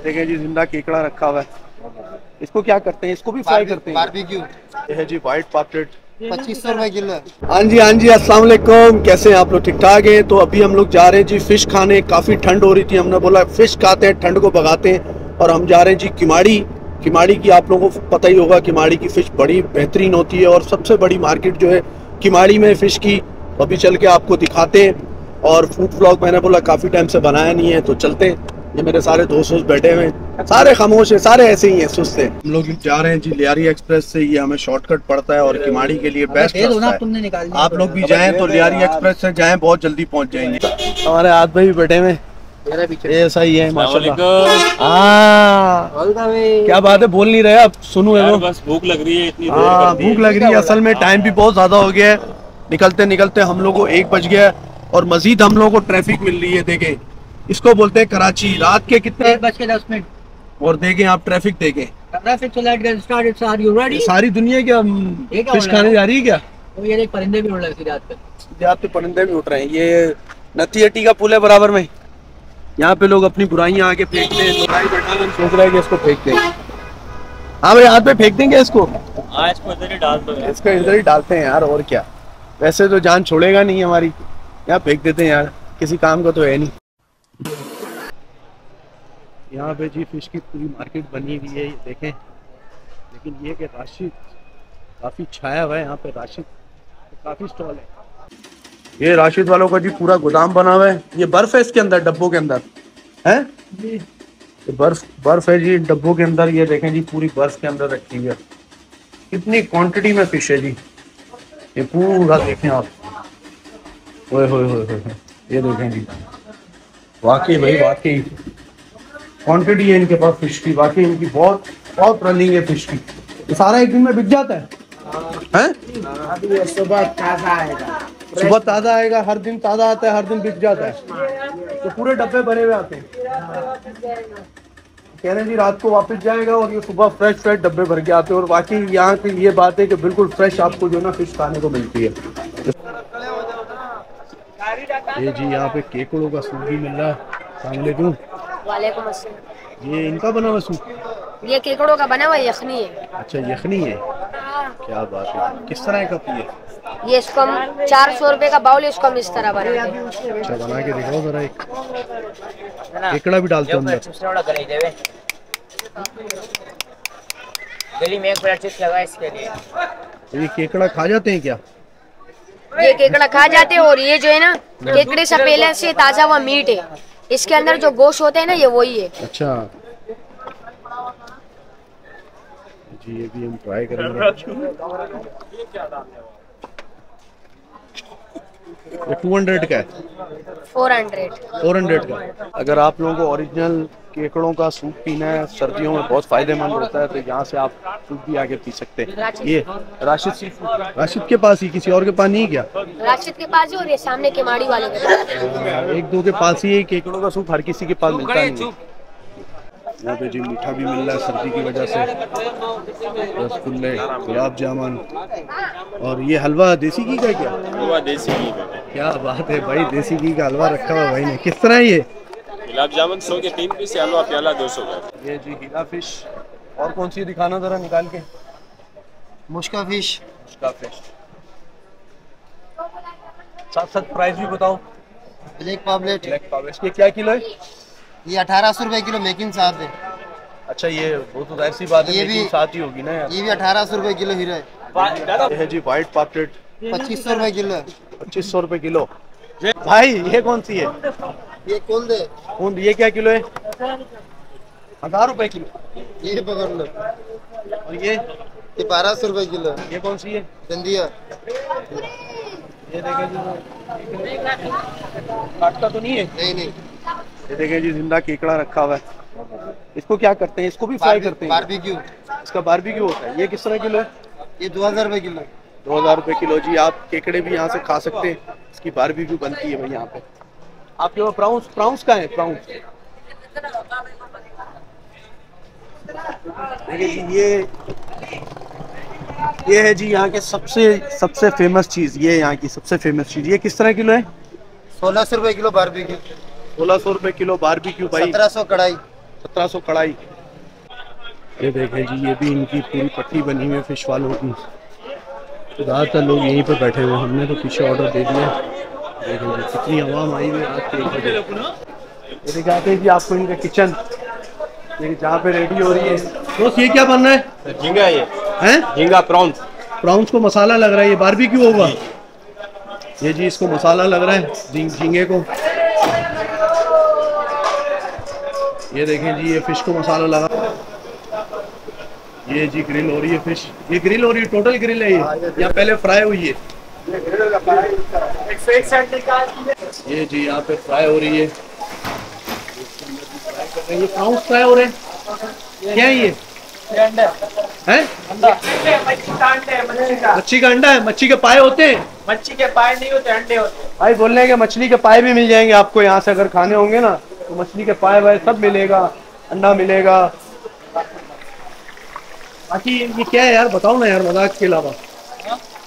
ये देखें जी ज़िंदा केकड़ा रखा हुआ है। इसको क्या करते हैं? इसको भी फ्राई करते हैं। बारबेक्यू। ये है जी वाइट पापलेट पच्चीस सौ रुपए किलो। हाँ जी हाँ जी अस्सलाम वालेकुम। कैसे हैं आप लोग? ठीक ठाक हैं? तो अभी हम लोग जा रहे हैं जी फ़िश खाने। काफ़ी ठंड हो रही थी हमने बोला फ़िश खाते हैं ठंड को भगाते हैं। और हम जा रहे हैं जी किमाड़ी। किमाड़ी की आप लोगों को पता ही होगा किमाड़ी की फ़िश बड़ी बेहतरीन होती है और सबसे बड़ी मार्केट जो है किमाड़ी में फ़िश की। तो अभी चल के आपको दिखाते हैं। और फ़ूड ब्लॉग मैंने बोला काफ़ी टाइम से बनाया नहीं है तो चलते हैं। ये मेरे सारे दोस्त वोस्त बैठे हुए हैं। सारे खामोश हैं सारे ऐसे ही हैं सुस्त हैं। हम लोग जा रहे हैं जी लियारी एक्सप्रेस से। ये हमें शॉर्टकट पड़ता है और किमाड़ी के लिए बेस्ट रास्ता है। आप लोग भी जाएँ तो लियारी एक्सप्रेस से जाएँ बहुत जल्दी पहुँच जाएँगे। हमारे हाथ भाई भी बैठे हुए मेरा पीछे। ये सही है माशाल्लाह। हाँ। क्या बात है बोल नहीं रहे अब सुनू है बस भूख लग रही है इतनी देर हाँ भूख लग रही है असल में टाइम भी बहुत ज़्यादा हो गया है। निकलते निकलते हम लोग को एक बज गया है और मजीद हम लोगों को ट्रैफ़िक मिल रही है देखें। इसको बोलते हैं कराची। रात के कितने? बज के दस मिनट। और देखें आप ट्रैफ़िक देखें। सारी दुनिया क्या फ़िश हो रहा है? खाने जा रही है क्या? तो ये देख परिंदे भी उड़ रहे हैं यहाँ पे। परिंदे भी उठ रहे हैं। ये नती हट्टी का पुल है बराबर में। यहाँ पे लोग अपनी बुराइयाँ आके फेंकते हैं। बुराई बैठा है, सोच रहे हैं कि इसको फेंक दें। हाँ भाई हाथ पे फेंक देंगे इसको? आज को इधर ही डाल दो इसको इधर ही डालते हैं यार और क्या? वैसे तो जान छोड़ेगा नहीं हमारी। यहाँ फेंक देते हैं यार। किसी काम का तो है नहीं। यहाँ पे जी फ़िश की पूरी मार्केट बनी हुई है ये देखें। लेकिन ये कि राशिद काफ़ी छाया हुआ है यहाँ पे राशिद काफ़ी स्टॉल है। ये राशिद वालों का जी पूरा गोदाम बना हुआ है। ये बर्फ़ है इसके अंदर डब्बों के अंदर? है? ये बर्फ़ बर्फ़ है जी डब्बों के अंदर ये देखें जी पूरी बर्फ़ के अंदर रखी हुई है। कितनी क्वांटिटी में फ़िश है जी? ये पूरा देखें आप। ओए होए। ये देखें जी। वाकई भाई वाकई। क्वांटिटी है इनके पास फ़िश की वाकई इनकी बहुत बहुत रनिंग है फ़िश की। ये सारा एक दिन में बिक जाता है? हैं? सुबह ताज़ा आएगा। सुबह ताज़ा आएगा हर दिन ताज़ा आता है हर दिन बिक जाता है। तो पूरे डब्बे भरे हुए आते हैं। कह रहे जी रात को वापस जाएगा और ये सुबह फ्रेश फ्रेश डब्बे भर के आते हैं। और बाकी यहाँ की ये बात है कि बिल्कुल फ्रेश आपको जो है ना फ़िश खाने को मिलती है। ये जी यहाँ पे केकड़ों का सूप भी मिल रहा है। अलैक्म वालेकुम अस्सलाम। ये इनका बना हुआ सूप? ये केकड़ों का बना हुआ यखनी है। अच्छा यखनी है? क्या बात है। किस तरह का पी है ये इसको हम चार सौ रुपए का बाउल इसको हम इस तरह बनाएँगे। अच्छा बना के दिखाओ जरा एक। केकड़ा भी डालते हो अंदर। गली में एक प्लेट चिप्स लगा इसके लिए। ये केकड़ा खा जाते हैं क्या? ये केकड़ा खा जाते हैं और ये जो है ना केकड़े से पहले से ताज़ा हुआ मीट है। इसके अंदर जो गोश्त होते हैं ना ये वही है। अच्छा। जी ये भी हम ट्राई करेंगे। ये टू हंड्रेड का है। फोर हंड्रेड फोर हंड्रेड का। अगर आप लोगों को ओरिजिनल केकड़ों का सूप पीना है सर्दियों में बहुत फ़ायदेमंद होता है तो यहाँ से आप सूप भी आके पी सकते हैं। ये राशिद सी राशिद के पास ही किसी और के पास नहीं क्या? राशिद के पास है और ये सामने के माड़ी वाले के एक दो के पास ही केकड़ों का सूप हर किसी के पास मिलता है। यहाँ पे जी मीठा भी मिल रहा है सर्दी की वजह से। रसगुल्ले गुलाब जामुन। और ये हलवा देसी घी का क्या? हुआ देसी घी का। क्या बात है भाई देसी घी का हलवा रखा हुआ भाई ने। किस तरह ये? गुलाब जामुन सौ के तीन पीस हलवा प्याला दो सौ का ये जी हीरा फ़िश। और कौन सी दिखाना जरा निकाल के? मुश्का फ़िश। उसका फ़िश। साथ साथ प्राइस भी बताओ। ब्लैक पापलेट ब्लैक पाव इसके क्या किलो है? ये अठारह सौ रुपए किलो मेकिंग साथ है। अच्छा ये वो तो ज़ाहिर सी बात है ये भी- साथ ही होगी ना यार। ये भी अठारह सौ रुपए किलो हीरा है। ये जी व्हाइट पापलेट पच्चीस सौ रुपए किलो है। पच्चीस सौ रुपए किलो। भाई ये कौन सी है? ये खोल दे? कौन ये क्या किलो है? हज़ार रुपए किलो। ये पकड़ लो। और ये? ये बारह सौ रुपए किलो। ये कौन सी है? दंदिया ये देखें जी। काटता तो नहीं है? नहीं नहीं। ये देखें जी ज़िंदा केकड़ा रखा हुआ है। इसको क्या करते हैं? इसको भी फ्राई करते हैं? बारबेक्यू इसका बारबेक्यू होता है। ये किस तरह किलो है? ये दो हज़ार रुपए किलो। दो हज़ार रुपए किलो जी। आप केकड़े भी यहाँ से खा सकते हैं। इसकी बारबेक्यू बनती है भाई यहाँ पे। आपके वहाँ प्राउंस प्राउंस का है प्राउंस देखिए जी ये ये है जी यहाँ के सबसे सबसे फ़ेमस चीज़ ये यहाँ की सबसे फ़ेमस चीज़। ये किस तरह किलो है? सोलह सौ रुपए किलो बारबेक्यू सोलह सौ रुपए किलो बारबेक्यू भाई। सत्रह सौ कढ़ाई। सत्रह सौ कढ़ाई। ये देखें जी ये भी इनकी पूरी पट्टी बनी हुई है फ़िश वालों की। तो ज़्यादातर लोग यहीं पर बैठे हुए हमने तो पीछे ऑर्डर दे दिया। कितनी आवाम आई हुई है ये दिखाते हैं आपको इनका किचन जहाँ पे रेडी हो रही है दोस्त ये क्या बन रहा है? झींगा ये। हैं? झींगा प्रॉन्स प्रॉन्स को मसाला लग रहा है। ये बारबेक्यू होगा ये जी इसको मसाला लग रहा है झींगे को। ये देखें जी ये फ़िश को मसाला लगा। ये जी ग्रिल हो रही है फ़िश ये ग्रिल हो रही है टोटल ग्रिल है ये। या पहले फ्राई हुई है। ये जी, यहाँ पे फ्राई हो रही है। ये प्रॉन्स फ्राई हो रहे हैं? क्या ये? हैं? मच्छी का अंडा है, मच्छी के पाए होते हैं? मच्छी के पाए नहीं होते अंडे होते भाई बोल रहे हैं मछली के पाए भी मिल जाएँगे आपको, यहाँ से अगर खाने होंगे ना तो मछली के पाए वाए सब मिलेगा, अंडा मिलेगा। बाकी ये क्या है यार? बताओ ना यार, मज़ाक के अलावा।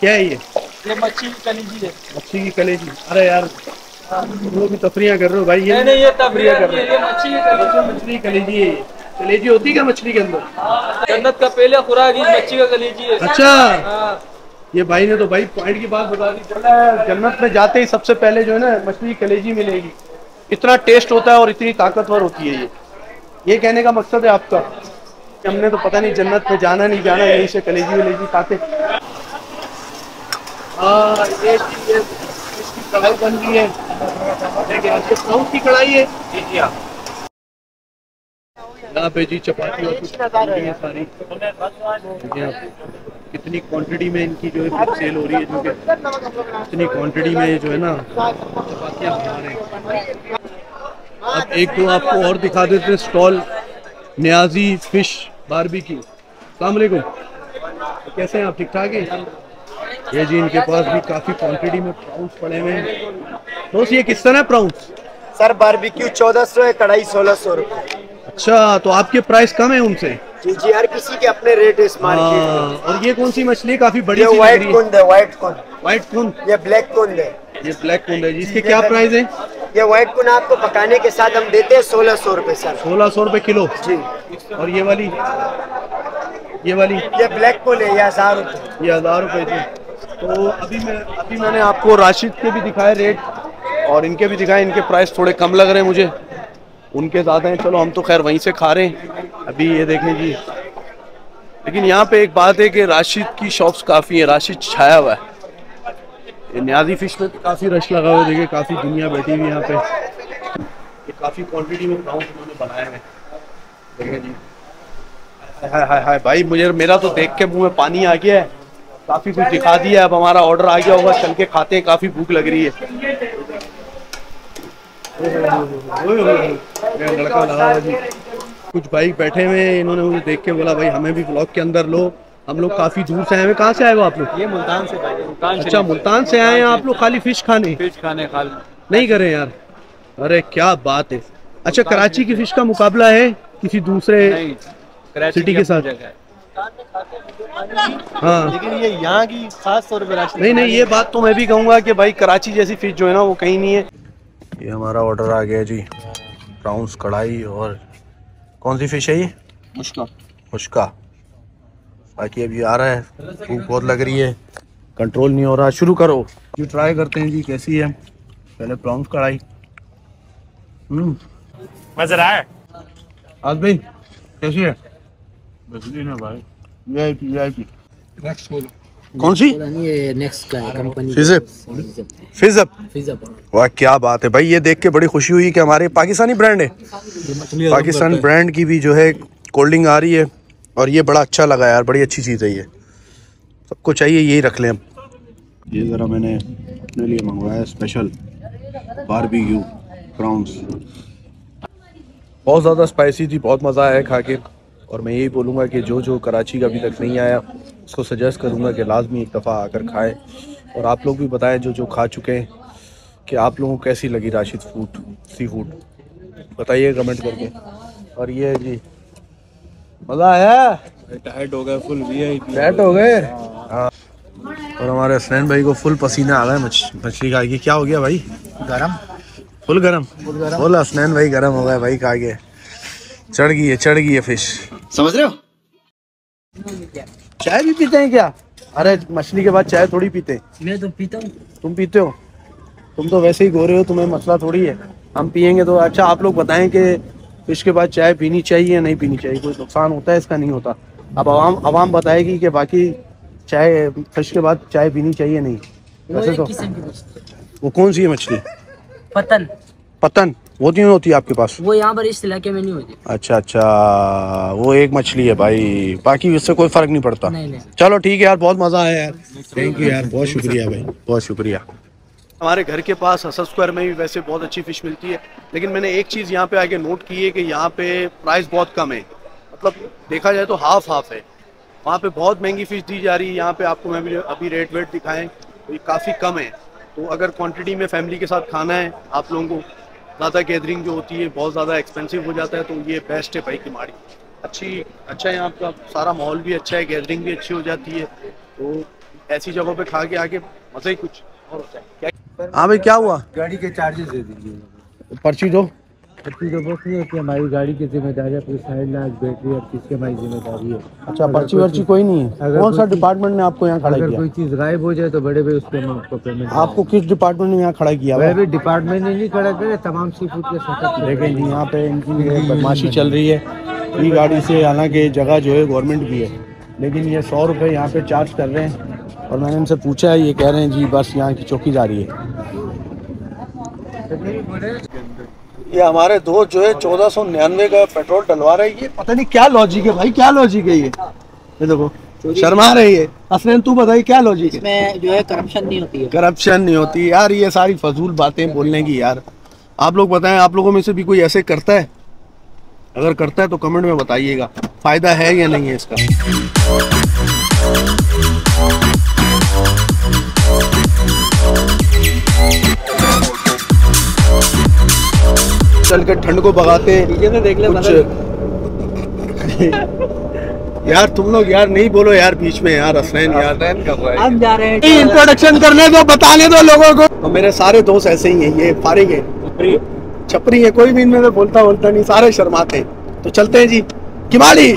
क्या है ये? ये मच्छी की कलीजी है। मच्छी की कलेजी अरे यार लोग भी तफरियाँ कर रहे हो भाई ये नहीं ये तफरियाँ कर रहे ये मच्छी की हो मछली की कलेजी है। कलेजी होती है क्या मछली के अंदर? जन्नत का पहले खुराक ही मच्छी का कलीजी है। अच्छा। ये भाई ने तो भाई पॉइंट की बात बता दी। जन्नत में जाते ही सबसे पहले जो है ना मछली की कलेजी मिलेगी। इतना टेस्ट होता है और इतनी ताकतवर होती है ये। ये कहने का मकसद है आपका कि हमने तो पता नहीं जन्नत में जाना नहीं जाना यहीं से कलेजी वलेजी खाते। हाँ ये इसकी कढ़ाई बन रही है। आज की कढ़ाई है। जी जी हाँ। यहाँ पे जी चपाती और कुछ है सारी। कितनी क्वांटिटी में इनकी जो है सेल हो रही है, जो कि इतनी क्वांटिटी में जो है ना चपातियाँ बना रहे हैं। अब एक दो आपको और दिखा देते हैं स्टॉल न्याजी फ़िश बारबी की अलैक्म कैसे हैं आप? ठीक ठाक हैं? ये जी इनके पास भी काफ़ी क्वांटिटी में प्राउंस पड़े हुए हैं। दोस्त ये किस तरह प्राउंस सर बारबेक्यू चौदह सौ है कढ़ाई सोलह सौ रुपए। अच्छा तो आपके प्राइस कम है उनसे? जी जी हर किसी के अपने रेट है इस मार्केट हाँ, और ये कौन सी मछली है? काफ़ी में बड़ी सी व्हाइट रही है। कुंद है व्हाइट कुंद व्हाइट कुन ये ब्लैक कुंद है। ये ब्लैक कुंड है। जी इसके क्या प्राइस है? ये व्हाइट कुंद आपको पकाने के साथ हम देते हैं सोलह सौ रुपए सर। सोलह सौ रुपए किलो? जी। और ये वाली? ये वाली? ये ब्लैक कुंद है ये हज़ार रूपए। ये हज़ार रूपए की। तो अभी मैं, अभी मैंने आपको राशिद के भी दिखाए रेट और इनके भी दिखाए, इनके प्राइस थोड़े कम लग रहे हैं मुझे। उनके ज़्यादा हैं, चलो हम तो खैर वहीं से खा रहे हैं। अभी ये देखें जी। लेकिन यहाँ पे एक बात है कि राशिद की शॉप्स काफ़ी है, राशिद छाया हुआ है। ये न्याजी फ़िश में काफ़ी रश लगा हुआ है, देखिए काफ़ी दुनिया बैठी हुई है यहाँ पे। ये काफ़ी क्वांटिटी में प्राउंस उन्होंने बनाए हैं। देखें जी। हाय हाय हाय, भाई, मुझे, मेरा तो देख के मुँह में पानी आ गया है। काफ़ी कुछ दिखा दिया अब हमारा ऑर्डर आ गया होगा चल के खाते हैं काफ़ी भूख लग रही है। लड़का लगा जी कुछ भाई बैठे हुए हैं इन्होंने मुझे देख के बोला भाई हमें भी ब्लॉग के अंदर लो हम लोग काफ़ी दूर से आए हुए कहाँ से आए हो आप लोग? ये मुल्तान से मुल्तान अच्छा मुल्तान से आए हैं आप लोग खाली फ़िश खाने? फ़िश खाने खाल। नहीं करें यार। अरे क्या बात है। अच्छा कराची की फ़िश का मुकाबला है किसी दूसरे सिटी के साथ? हाँ। लेकिन ये यहाँ की सात सौ रुपए राशि नहीं नहीं ये बात तो मैं भी कहूँगा कि भाई कराची जैसी फ़िश जो है ना वो कहीं नहीं है। ये हमारा ऑर्डर आ गया जी। प्राउंस कढ़ाई और कौन सी फ़िश है ये? मुश्का। मुश्का। बाकी अभी आ रहा है भूख बहुत लग रही है कंट्रोल नहीं हो रहा। शुरू करो। जी ट्राई करते हैं जी कैसी है? पहले प्राउंस कढ़ाई। हम्म। मज़ा है। आज भाई कैसी है? कौन सी? ये नेक्स्ट का कंपनी फिजअप फिजअप फिजअप वाह क्या बात है भाई ये देख के बड़ी खुशी हुई कि हमारे पाकिस्तानी ब्रांड है। पाकिस्तान ब्रांड की भी जो है कोल्ड ड्रिंक आ रही है और ये बड़ा अच्छा लगा यार बड़ी अच्छी चीज़ है ये। सबको चाहिए यही रख लें हम। ये ज़रा मैंने अपने लिए मंगवाया स्पेशल बारबेक्यू प्राउंस बहुत ज़्यादा स्पाइसी थी बहुत मज़ा आया खा के और मैं यही बोलूँगा कि जो जो कराची का अभी तक नहीं आया उसको सजेस्ट करूँगा कि लाजमी एक दफ़ा आकर खाएँ। और आप लोग भी बताएँ जो जो खा चुके हैं कि आप लोगों को कैसी लगी राशिद फ़ूड सी फ़ूड बताइए कमेंट करके। और ये है जी मज़ा आया? टाइट हो गया फुल सेट हो गए? हाँ। और हमारे हसनैन भाई को फुल पसीना आ रहा है मछली खा के। क्या हो गया भाई? गरम। फुल गरम? बोला हसनैन भाई गरम हो गया भाई खा के। चढ़ गई है चढ़ गई है फ़िश समझ रहे हो? चाय भी पीते हैं क्या? अरे मछली के बाद चाय थोड़ी पीते हैं। मैं तो पीता हूँ। तुम पीते हो? तुम तो वैसे ही गोरे हो तुम्हें मसला थोड़ी है। हम पियेंगे तो अच्छा आप लोग बताएँ कि फ़िश के बाद चाय पीनी चाहिए या नहीं पीनी चाहिए? कोई नुकसान होता है इसका नहीं होता। अब आवाम आवाम बताएगी कि बाकी चाय फ़िश के बाद चाय पीनी चाहिए नहीं? वो वैसे तो वो कौन सी है मछली? पतन। पतन। वो नहीं होती आपके पास? वो यहाँ पर इस इलाके में नहीं होती। अच्छा अच्छा वो एक मछली है भाई। बाकी इससे कोई फ़र्क नहीं पड़ता। नहीं नहीं। चलो ठीक है यार बहुत मज़ा आया यार। थैंक यू यार बहुत शुक्रिया भाई। बहुत शुक्रिया। हमारे घर के पास हसन स्क्वायर में भी वैसे बहुत अच्छी फ़िश मिलती है लेकिन मैंने एक चीज़ यहाँ पे आके नोट की है कि यहाँ पे प्राइस बहुत कम है। मतलब देखा जाए तो हाफ़ हाफ़ है। वहाँ पे बहुत महँगी फ़िश दी जा रही है यहाँ पे आपको मैं भी अभी रेट वेट दिखाएँ तो ये काफ़ी कम है। तो अगर क्वांटिटी में फैमिली के साथ खाना है आप लोगों को ज़्यादा गैदरिंग जो होती है बहुत ज़्यादा एक्सपेंसिव हो जाता है तो ये बेस्ट है भाई की माड़ी अच्छी अच्छा है यहाँ का सारा माहौल भी अच्छा है गैदरिंग भी अच्छी हो जाती है तो ऐसी जगहों पे खा के आके मज़ा ही कुछ और होता है। क्या हाँ भाई क्या हुआ? गाड़ी के चार्जेस दे दीजिए। पर्ची दो। तो बस नहीं होती हमारी गाड़ी की ज़िम्मेदारी है? पूरी साइड लाख बैटरी और किसकी हमारी ज़िम्मेदारी है? अच्छा पर्ची वर्ची कोई नहीं है। कौन सा डिपार्टमेंट ने आपको यहाँ खड़ा किया? कोई चीज़ गायब हो जाए तो बड़े भाई उसको हम आपको पेमेंट आपको किस डिपार्टमेंट ने यहाँ खड़ा किया बड़े भाई डिपार्टमेंट ने नहीं खड़ा करे तमाम सी फ़ूड के देखें। जी यहाँ पे इनकी बदमाशी चल रही है। ई गाड़ी से हालाँकि जगह जो है गवर्नमेंट की है। लेकिन ये सौ रुपये यहाँ पे चार्ज कर रहे हैं। और मैंने इनसे पूछा है ये कह रहे हैं जी बस यहाँ की चौकीदारी है। ये हमारे दोस्त जो है चौदह सौ निन्यानवे का पेट्रोल डलवा रहे हैं। पता नहीं क्या लॉजिक है भाई क्या लॉजिक है ये? ये देखो शर्मा रही है असलन तू बताइए क्या लॉजिक है? इसमें जो है करप्शन नहीं होती है। करप्शन नहीं होती। यार ये सारी फजूल बातें बोलने की यार। आप लोग बताएँ आप लोगों में से भी कोई ऐसे करता है? अगर करता है तो कमेंट में बताइएगा। फ़ायदा है या नहीं है इसका? चल के ठंड को भगाते। देख ले कुछ यार तुम लोग यार नहीं बोलो यार बीच में यार असलैन यार। हम जा रहे हैं। इंट्रोडक्शन करने दो बताने दो लोगों को। तो मेरे सारे दोस्त ऐसे ही हैं ये फारिग है। छपरी। है कोई भी इनमें से बोलता बोलता नहीं सारे शर्माते। हैं तो चलते हैं जी। किमाड़ी